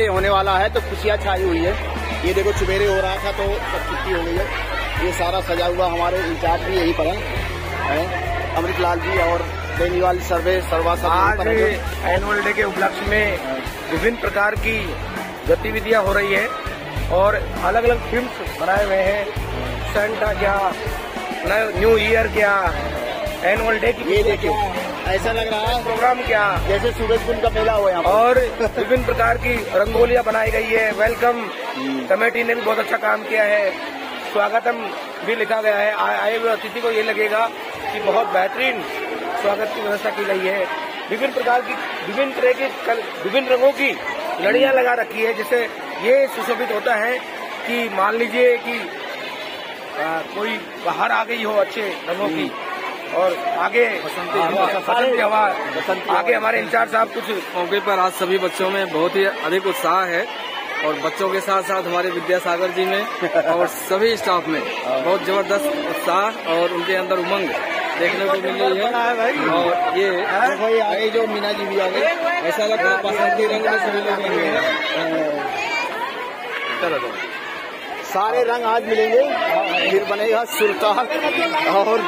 Day होने वाला है तो खुशियाँ छाई हुई है। ये देखो सवेरे हो रहा था तो सब छुट्टी हो गई है। ये सारा सजा हुआ हमारे इंचार्ज भी यहीं पर है अमृत लाल जी और बेनीवाल सर्वे सर्वा आज एनुअल डे के उपलक्ष्य में विभिन्न प्रकार की गतिविधियाँ हो रही है और अलग अलग फिल्म्स बनाए हुए हैं। सेंटा क्या न्यू ईयर क्या एनुअल डे की ये देखिए ऐसा लग रहा है प्रोग्राम क्या? जैसे सूरज कुंड का मेला हुआ यहाँ और विभिन्न प्रकार की रंगोलियाँ बनाई गई है। वेलकम कमेटी ने भी बहुत अच्छा काम किया है। स्वागतम भी लिखा गया है। आए हुए अतिथि को ये लगेगा कि बहुत बेहतरीन स्वागत की व्यवस्था की गई है। विभिन्न प्रकार की विभिन्न तरह की विभिन्न रंगों की लड़ियाँ लगा रखी है जिससे ये सुशोभित होता है कि मान लीजिए कि आ, कोई बाहर आ गई हो अच्छे रंगों की। और आगे बसंती हवा आगे हमारे इंचार्ज साहब कुछ मौके पर आज सभी बच्चों में बहुत ही अधिक उत्साह है और बच्चों के साथ साथ हमारे विद्यासागर जी में और सभी स्टाफ में बहुत ज़बरदस्त उत्साह और उनके अंदर उमंग देखने को मिल रही है। और ये भाई आगे जो मीना जी भी आ गए ऐसा लगता है बसंती रंग में सभी लोग सारे रंग आज मिलेंगे। फिर बनेगा सुल्तान और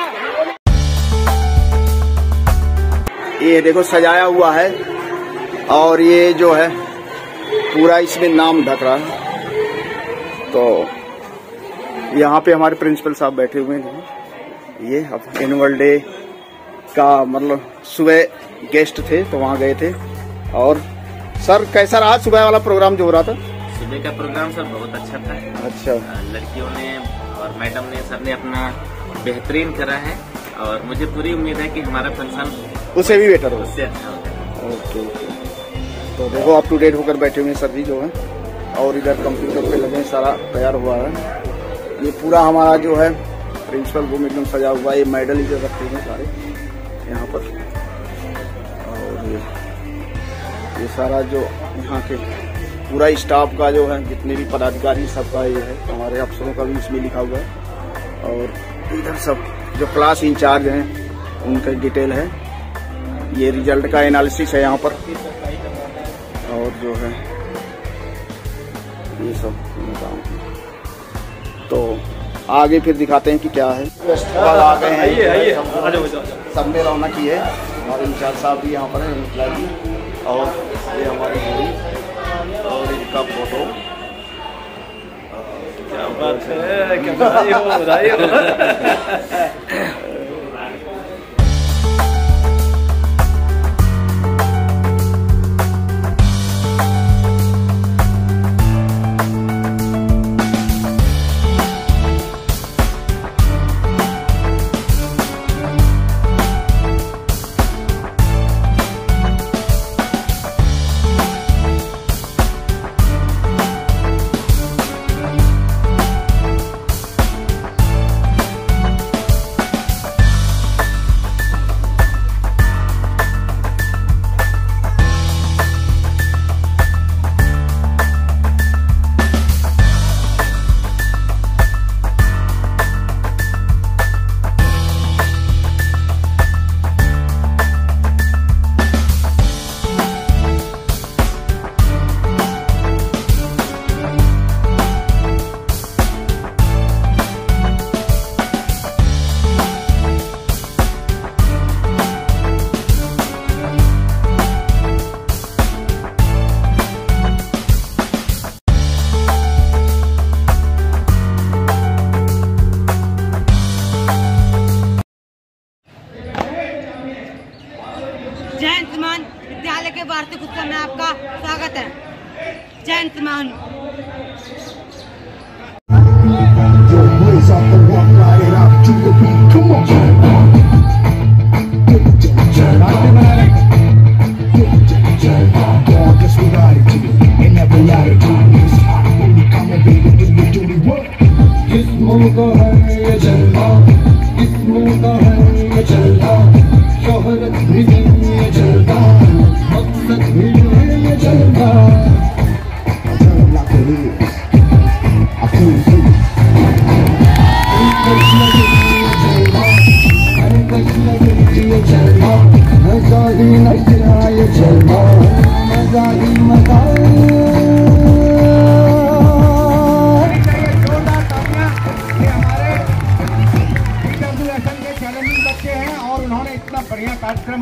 ये देखो सजाया हुआ है और ये जो है पूरा इसमें नाम ढक रहा है। तो यहाँ पे हमारे प्रिंसिपल साहब बैठे हुए हैं। ये अब एनुअल डे का मतलब सुबह गेस्ट थे तो वहाँ गए थे। और सर कैसा रहा सुबह वाला प्रोग्राम जो हो रहा था? सुबह का प्रोग्राम सर बहुत अच्छा था। अच्छा। लड़कियों ने और मैडम ने सर ने अपना बेहतरीन करा है। और मुझे पूरी उम्मीद है कि हमारा फ़ंक्शन उससे भी बेटर हो उससे अच्छा होगा। ओके तो देखो अप टू डेट होकर बैठे हुए हैं सर जी जो है। और इधर कंप्यूटर पे लगे सारा तैयार हुआ है। ये पूरा हमारा जो है प्रिंसिपल रूम एकदम सजा हुआ है। ये मेडल इधर रखे हैं सारे यहाँ पर। और ये ये सारा जो यहाँ के पूरा स्टाफ का जो है जितने भी पदाधिकारी सबका ये है। हमारे अफसरों का भी इसमें लिखा हुआ है। और इधर सब जो क्लास इंचार्ज हैं उनका डिटेल है। ये रिज़ल्ट का एनालिसिस है यहाँ पर। और जो है ये सब काम तो आगे फिर दिखाते हैं कि क्या है। आ गए हैं। सबने रौनक की है। हमारे इंचार्ज साहब भी यहाँ पर हैं और ये हमारी और इनका फ़ोटो क्या बात है जयंत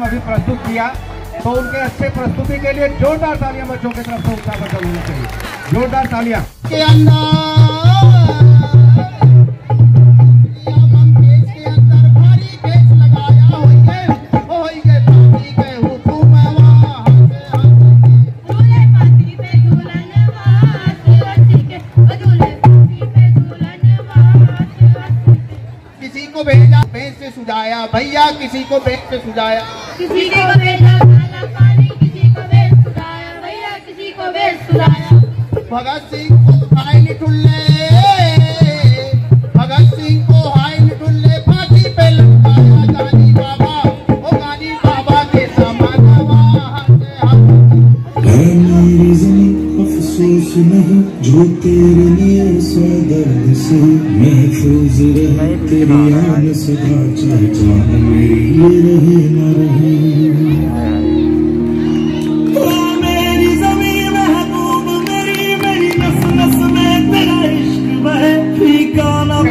कार्यक्रम अभी प्रस्तुत किया तो उनके अच्छे प्रस्तुति के लिए जोरदार तालियाँ बच्चों की तरफ़ से उत्साह बदल होना चाहिए जोरदार तालियाँ। के किसी को भेजा भेज से सुझाया, भैया, किसी को भेज से सुझाया। किसी को भेजा काला पानी किसी को भेज सुलाया भैया किसी को भेज सुलाया भगत सिंह को हाय निठुल्ले भगत सिंह को हाय निठुल्ले फांसी पे लटकाया गांधी बाबा ओ गांधी बाबा के समान अफसोस नहीं जो तेरे लिए सौ दर्द से महफूज रहे तेरी आन सदा चाहे जान मेरी ये रहे रहे।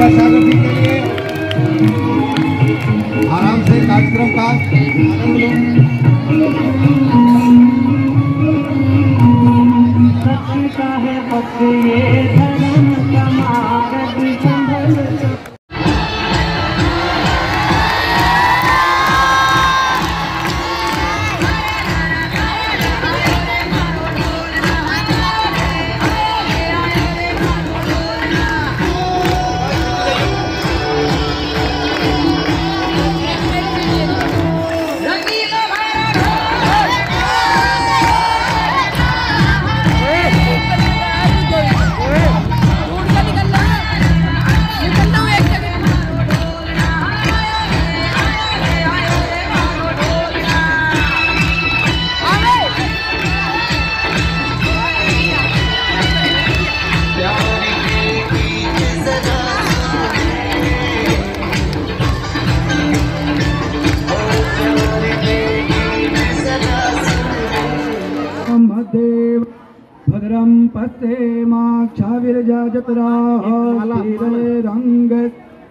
सागर जी के लिए आराम से कार्यक्रम का आनंद लो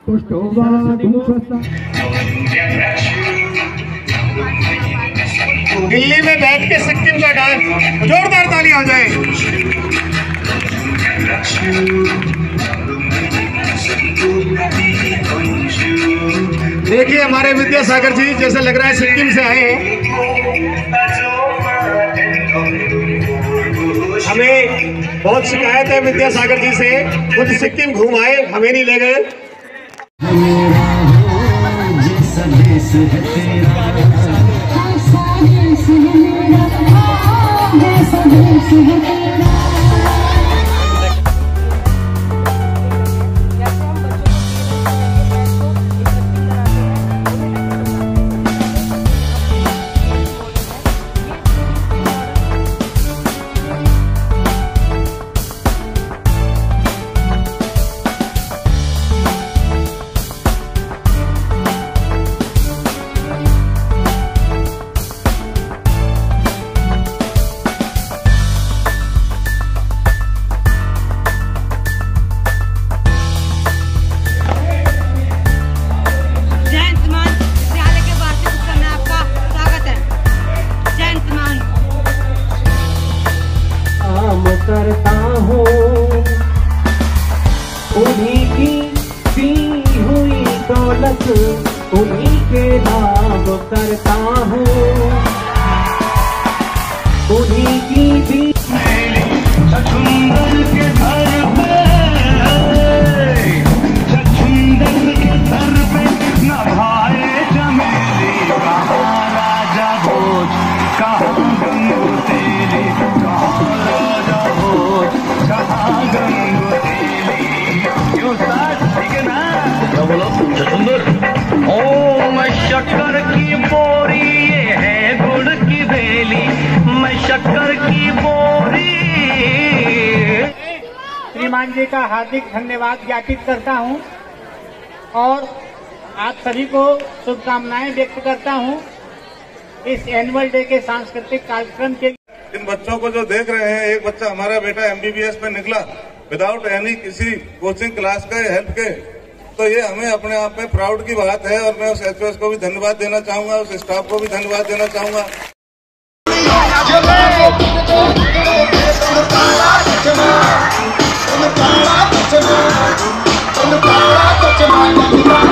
पुष्टो दिल्ली में बैठ के सिक्किम का डांस जोरदार ताली आ जाए। देखिए हमारे विद्यासागर जी, जैसे लग रहा है सिक्किम से आए हैं। हमें बहुत शिकायत है विद्यासागर जी से। खुद सिक्किम घूम आए, हमें नहीं ले गए। तेरा श्रीमान जी का हार्दिक धन्यवाद ज्ञापित करता हूँ और आप सभी को शुभकामनाएँ व्यक्त करता हूँ इस एनुअल डे के सांस्कृतिक कार्यक्रम के इन बच्चों को जो देख रहे हैं एक बच्चा हमारा बेटा एमबीबीएस में निकला विदाउट एनी किसी कोचिंग क्लास का हेल्प के तो ये हमें अपने आप में प्राउड की बात है और मैं उस एचओएस को भी धन्यवाद देना चाहूँगा उस स्टाफ को भी धन्यवाद देना चाहूँगा। When the power touch my, when the power touch my,